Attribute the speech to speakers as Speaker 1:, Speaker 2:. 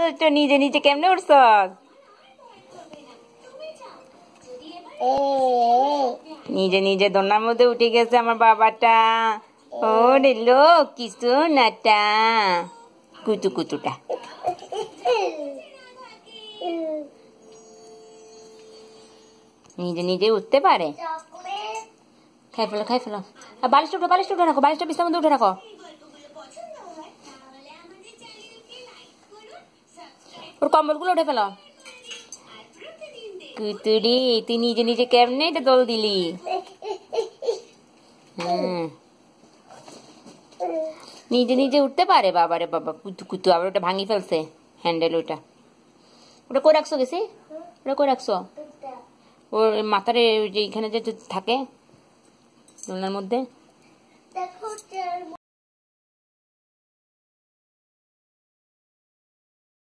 Speaker 1: দুষ্ট নিজে নিজে কেমনে উঠছ নিজে নিজে দোনার মধ্যে উঠে গেছে আমার বাবাটা। ও রে লোক কিছু নাটা কুতু কুতুটা। নিজে নিজে উঠতে পারে? খাই ফেলো খাই ফেলো। আর বালিশটা উঠো বালিশটা উঠে রাখো, বালিশটা মধ্যে উঠে রাখো। ওর কম্বলগুলো উঠে ফেলো কুতুরি তুই তুই নিজে নিজে কেমনে এটা দোল দিলি নিজে নিজে উঠতে পারে বাবারে বাবা কুতু কুতু আবার ওটা ভাঙি ফেলছে হ্যান্ডেল ওটা ওটা কই রাখছো গেছি ওটা কই রাখছো ওর মাথারে যে এখানে যে থাকে দোলনার মধ্যে